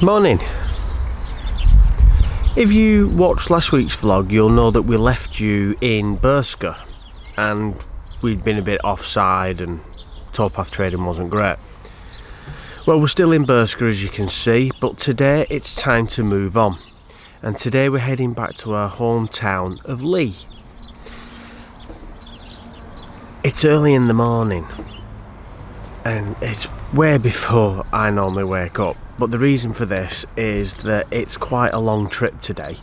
Morning. If you watched last week's vlog, you'll know that we left you in Burscough and we'd been a bit offside and towpath trading wasn't great. Well, we're still in Burscough as you can see, but today it's time to move on. And today we're heading back to our hometown of Leigh. It's early in the morning and it's way before I normally wake up but the reason for this is that it's quite a long trip today.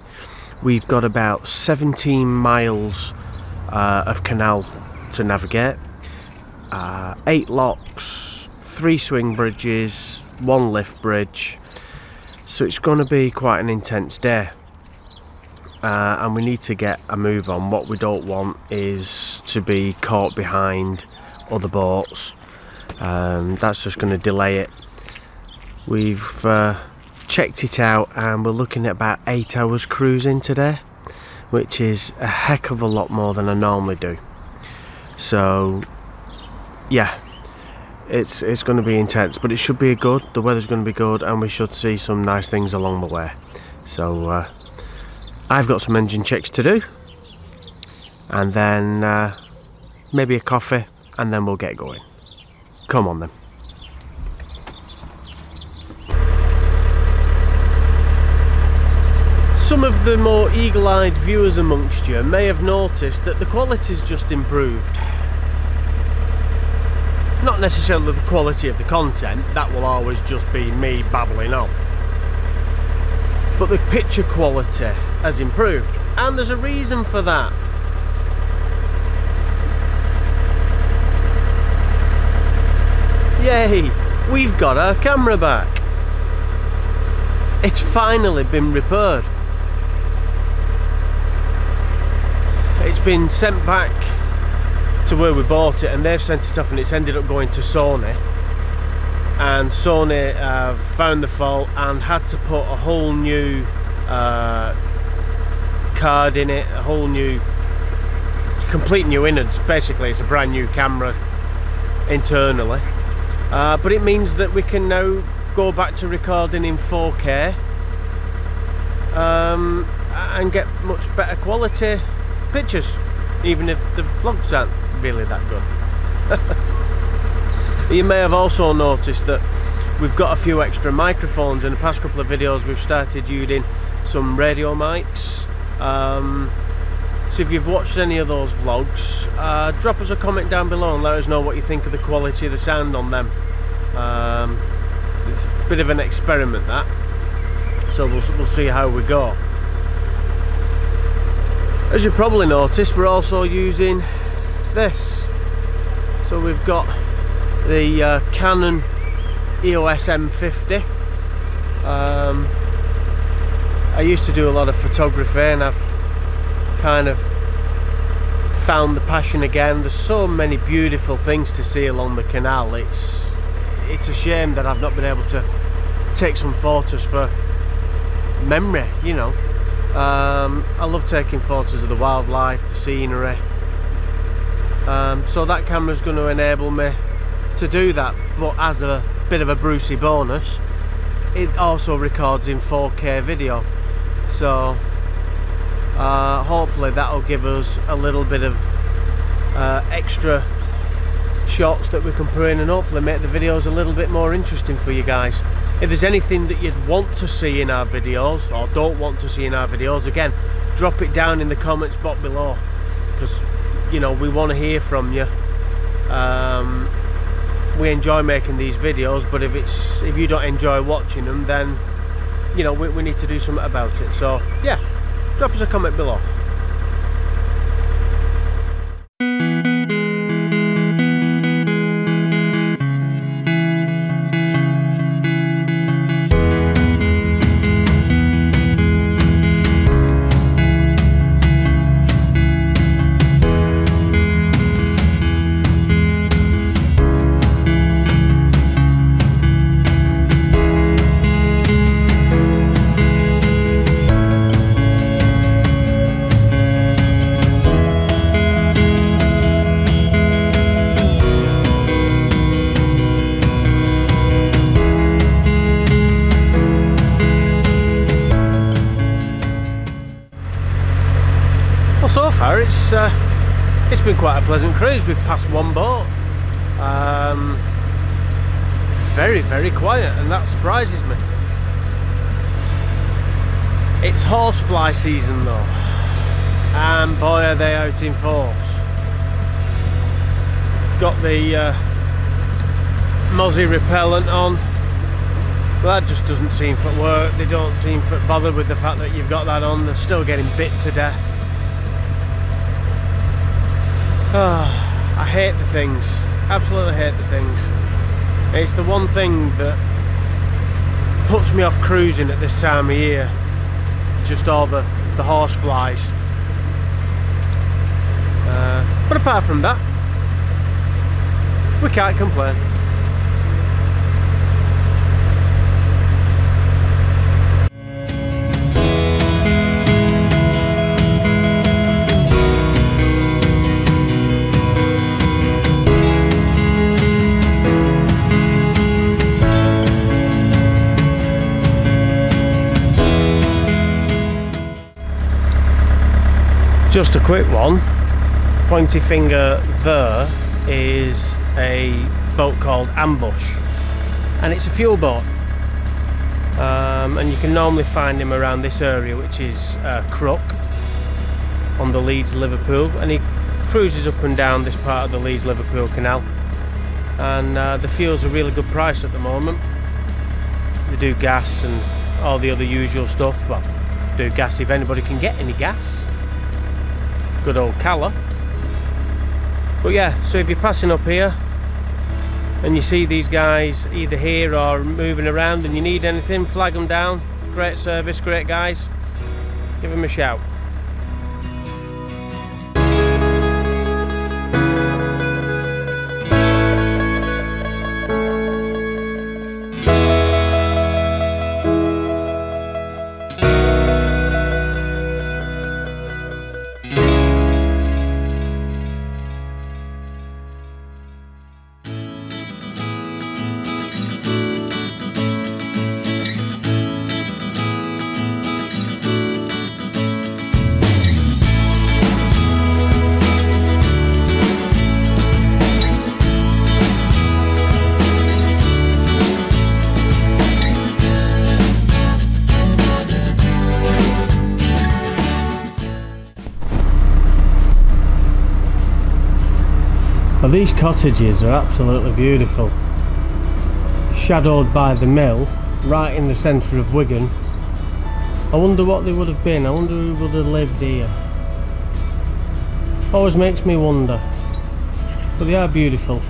We've got about 17 miles uh, of canal to navigate. Uh, eight locks three swing bridges one lift bridge. So it's going to be quite an intense day. Uh, and we need to get a move on. What we don't want is to be caught behind other boats um, that's just going to delay it We've uh, checked it out and we're looking at about eight hours cruising today, which is a heck of a lot more than I normally do. So, yeah, it's it's going to be intense, but it should be good. The weather's going to be good, and we should see some nice things along the way. So, uh, I've got some engine checks to do, and then uh, maybe a coffee, and then we'll get going. Come on then. Some of the more eagle-eyed viewers amongst you may have noticed that the quality's just improved. Not necessarily the quality of the content, that will always just be me babbling on. But the picture quality has improved, and there's a reason for that. Yay! We've got our camera back! It's finally been repaired. it's been sent back to where we bought it and they've sent it off and it's ended up going to Sony and Sony uh, found the fault and had to put a whole new uh, card in it, a whole new complete new innards basically it's a brand new camera internally uh, but it means that we can now go back to recording in 4K um, and get much better quality pictures, even if the vlogs aren't really that good. you may have also noticed that we've got a few extra microphones in the past couple of videos we've started using some radio mics um, so if you've watched any of those vlogs uh, drop us a comment down below and let us know what you think of the quality of the sound on them. Um, it's a bit of an experiment that. So we'll, we'll see how we go. As you probably noticed we're also using this. So we've got the uh, Canon EOS M50 um, I used to do a lot of photography and I've kind of found the passion again there's so many beautiful things to see along the canal it's it's a shame that I've not been able to take some photos for memory you know um, I love taking photos of the wildlife, the scenery. Um, so that camera is going to enable me to do that, but as a bit of a Brucey bonus, it also records in 4K video. So uh, hopefully that'll give us a little bit of uh, extra shots that we can put in and hopefully make the videos a little bit more interesting for you guys. If there's anything that you'd want to see in our videos or don't want to see in our videos again drop it down in the comments box below. Because you know we want to hear from you. Um, we enjoy making these videos but if it's if you don't enjoy watching them then you know we, we need to do something about it. So yeah drop us a comment below uh, it's been quite a pleasant cruise. We've passed one boat. Um, very, very quiet, and that surprises me. It's horsefly season though, and boy are they out in force. Got the uh, mozzie repellent on. But that just doesn't seem to work. They don't seem to bothered with the fact that you've got that on. They're still getting bit to death. Oh, I hate the things. Absolutely hate the things. It's the one thing that puts me off cruising at this time of year. Just all the, the horse flies. Uh, but apart from that, we can't complain. Just a quick one. Pointy finger there is a boat called ambush and it's a fuel boat. Um, and you can normally find him around this area which is uh, Crooke on the Leeds Liverpool and he cruises up and down this part of the Leeds Liverpool canal. And uh, the fuel's a really good price at the moment. They do gas and all the other usual stuff. Well do gas if anybody can get any gas good old Calor but yeah so if you're passing up here and you see these guys either here or moving around and you need anything flag them down. Great service great guys. Give them a shout these cottages are absolutely beautiful. Shadowed by the mill, right in the centre of Wigan. I wonder what they would have been. I wonder who would have lived here. Always makes me wonder. But they are beautiful.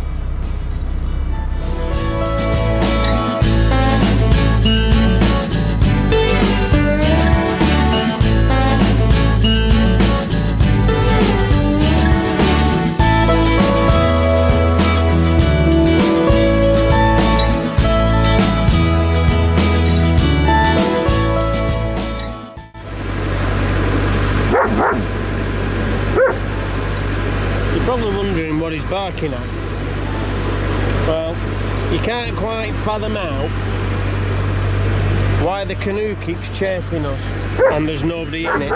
Barking at? Well, you can't quite fathom out why the canoe keeps chasing us and there's nobody in it.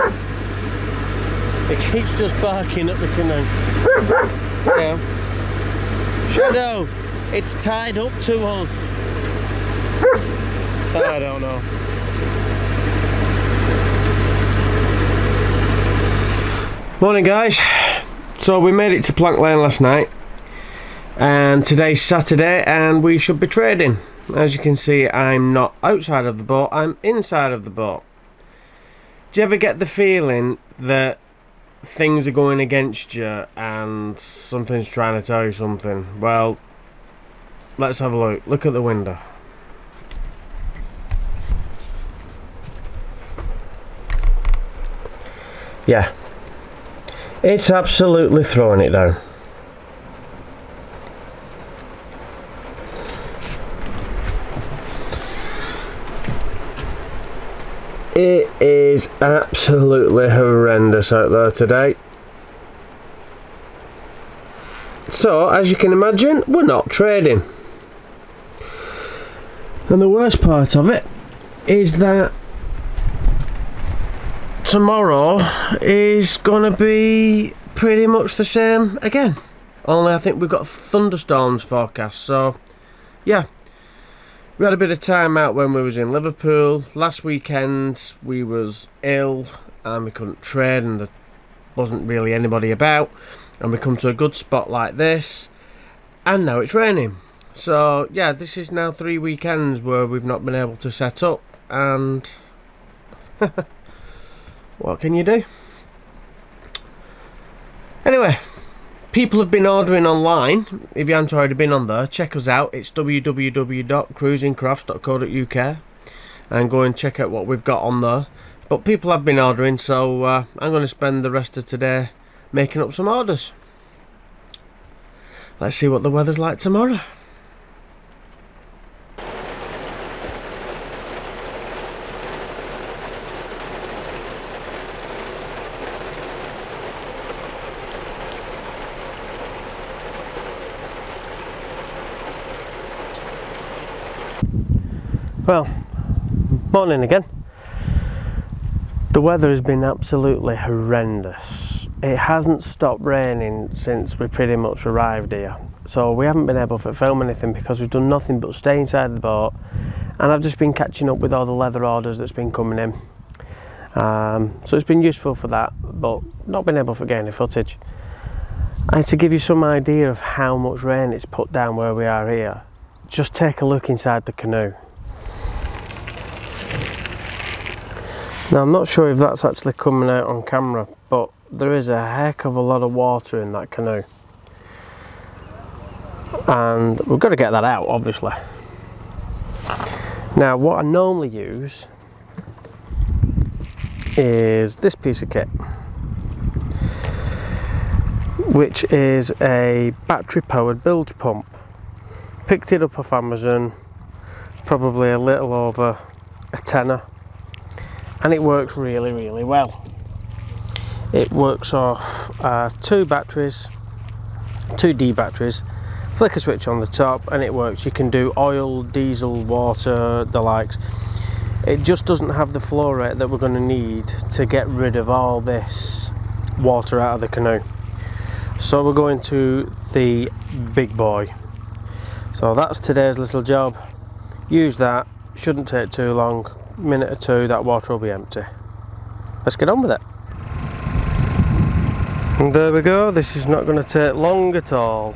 It keeps just barking at the canoe. Yeah. Shadow, it's tied up to us. I don't know. Morning guys. So we made it to Plank Lane last night and today's Saturday and we should be trading. As you can see I'm not outside of the boat, I'm inside of the boat. Do you ever get the feeling that things are going against you and something's trying to tell you something? Well, let's have a look. Look at the window. Yeah, it's absolutely throwing it down. It is absolutely horrendous out there today. So, as you can imagine, we're not trading. And the worst part of it is that tomorrow is going to be pretty much the same again. Only I think we've got thunderstorms forecast, so yeah. We had a bit of time out when we was in Liverpool. Last weekend we was ill and we couldn't trade and there wasn't really anybody about. And we come to a good spot like this and now it's raining. So yeah, this is now three weekends where we've not been able to set up and what can you do? Anyway, people have been ordering online. If you haven't already been on there, check us out. It's www.cruisingcrafts.co.uk and go and check out what we've got on there. But people have been ordering, so uh, I'm going to spend the rest of today making up some orders. Let's see what the weather's like tomorrow. Well, morning again. The weather has been absolutely horrendous. It hasn't stopped raining since we pretty much arrived here. So we haven't been able to film anything because we've done nothing but stay inside the boat. And I've just been catching up with all the leather orders that's been coming in. Um, so it's been useful for that, but not been able to get any footage. And to give you some idea of how much rain it's put down where we are here, just take a look inside the canoe. Now I'm not sure if that's actually coming out on camera, but there is a heck of a lot of water in that canoe. And we've got to get that out, obviously. Now what I normally use is this piece of kit which is a battery powered bilge pump picked it up off Amazon probably a little over a tenner and it works really really well. It works off uh, two batteries two D batteries flicker switch on the top and it works. You can do oil diesel water the likes. It just doesn't have the flow rate that we're going to need to get rid of all this water out of the canoe. So we're going to the big boy. So that's today's little job. Use that. Shouldn't take too long minute or two that water will be empty. Let's get on with it. And there we go this is not going to take long at all